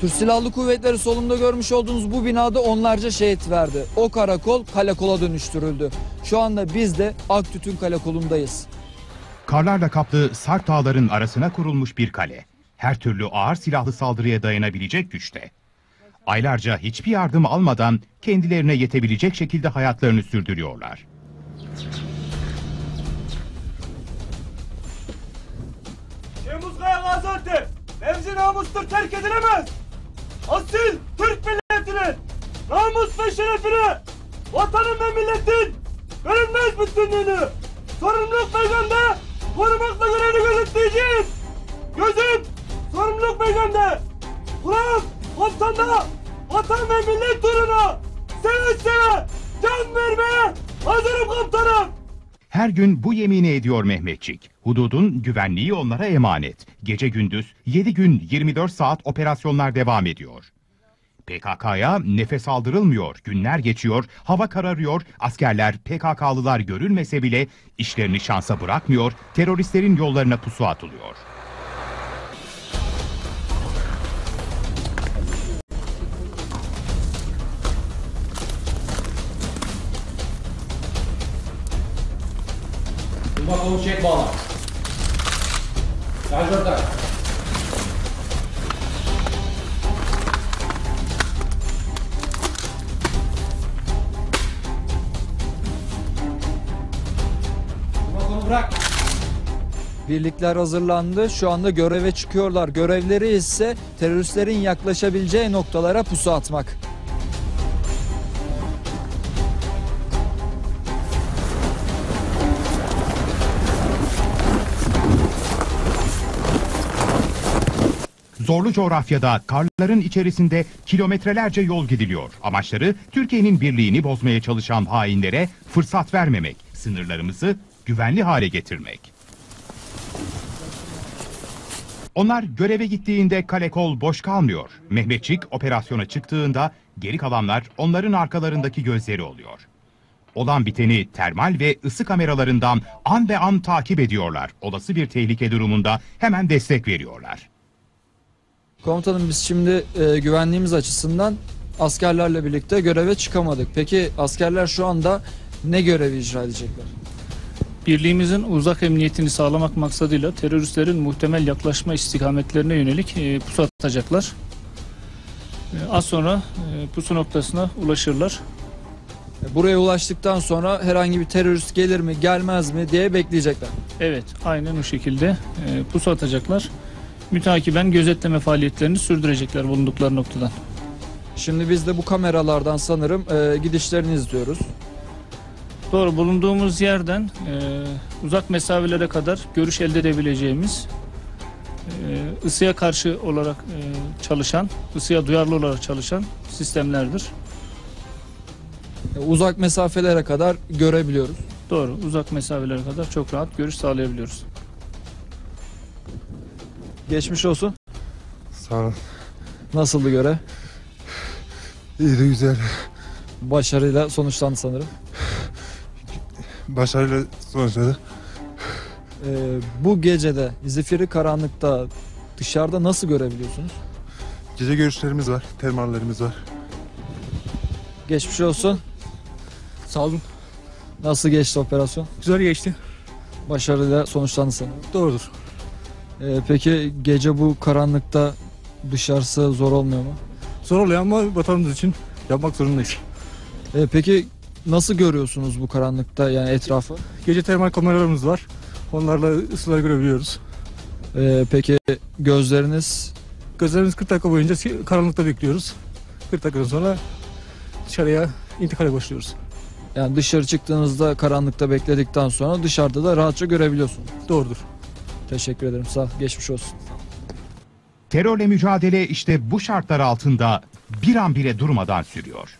Türk Silahlı Kuvvetleri solumda görmüş olduğunuz bu binada onlarca şehit verdi. O karakol kalekola dönüştürüldü. Şu anda biz de Aktütün Karakolundayız. Karlarla kaplı Sarp Dağların arasına kurulmuş bir kale. Her türlü ağır silahlı saldırıya dayanabilecek güçte. Aylarca hiçbir yardım almadan kendilerine yetebilecek şekilde hayatlarını sürdürüyorlar. Temmuz Kaya Gaziantep mevzi namustur terk edilemez. Asil Türk milletinin namus ve şerefini vatanın ve milletin bölünmez bütünlüğünü sorumluluk meydanda korumakla görevli gözetleyeceğiz. Gözüm sorumluluk meydanda. Kulağım koptanda vatan ve millet uğruna seve seve can vermeye hazırım komutanım. Her gün bu yemini ediyor Mehmetçik. Hududun güvenliği onlara emanet. Gece gündüz 7 gün 24 saat operasyonlar devam ediyor. PKK'ya nefes aldırılmıyor, günler geçiyor, hava kararıyor, askerler PKK'lılar görülmese bile işlerini şansa bırakmıyor, teröristlerin yollarına pusu atılıyor. Kolu çek bağla. Şarjör tak. Bırak. Birlikler hazırlandı. Şu anda göreve çıkıyorlar. Görevleri ise teröristlerin yaklaşabileceği noktalara pusu atmak. Zorlu coğrafyada karların içerisinde kilometrelerce yol gidiliyor. Amaçları Türkiye'nin birliğini bozmaya çalışan hainlere fırsat vermemek, sınırlarımızı güvenli hale getirmek. Onlar göreve gittiğinde kale kol boş kalmıyor. Mehmetçik operasyona çıktığında geri kalanlar onların arkalarındaki gözleri oluyor. Olan biteni termal ve ısı kameralarından an be an takip ediyorlar. Olası bir tehlike durumunda hemen destek veriyorlar. Komutanım biz şimdi e, güvenliğimiz açısından askerlerle birlikte göreve çıkamadık. Peki askerler şu anda ne görevi icra edecekler? Birliğimizin uzak emniyetini sağlamak maksadıyla teröristlerin muhtemel yaklaşma istikametlerine yönelik e, pusu atacaklar. E, az sonra e, pusu noktasına ulaşırlar. E, Buraya ulaştıktan sonra herhangi bir terörist gelir mi gelmez mi diye bekleyecekler. Evet, aynen o şekilde e, pusu atacaklar. Mütakiben gözetleme faaliyetlerini sürdürecekler bulundukları noktadan. Şimdi biz de bu kameralardan sanırım e, gidişlerini izliyoruz. Doğru, bulunduğumuz yerden e, uzak mesafelere kadar görüş elde edebileceğimiz e, ısıya karşı olarak e, çalışan, ısıya duyarlı olarak çalışan sistemlerdir. E, uzak mesafelere kadar görebiliyoruz. Doğru. Uzak mesafelere kadar çok rahat görüş sağlayabiliyoruz. Geçmiş olsun. Sağ olun. Nasıldı görev? İyi de güzel. Başarıyla sonuçlandı sanırım. Başarıyla sonuçladı. E, bu gecede zifiri karanlıkta dışarıda nasıl görebiliyorsunuz? Gece görüşlerimiz var, termallerimiz var. Geçmiş olsun. Sağ olun. Nasıl geçti operasyon? Güzel geçti. Başarıyla sonuçlandı sanırım. Doğrudur. E, peki gece bu karanlıkta dışarısı zor olmuyor mu? Zor oluyor ama vatanımız için yapmak zorundayız. E, peki nasıl görüyorsunuz bu karanlıkta yani etrafı? Gece termal kameralarımız var. Onlarla ısıları görebiliyoruz. E, peki gözleriniz Gözlerimiz 40 dakika boyunca karanlıkta bekliyoruz. 40 dakikadan sonra dışarıya intikale başlıyoruz. yani dışarı çıktığınızda karanlıkta bekledikten sonra dışarıda da rahatça görebiliyorsunuz. Doğrudur. Teşekkür ederim. Sağ ol. Geçmiş olsun. Terörle mücadele işte bu şartlar altında bir an bile durmadan sürüyor.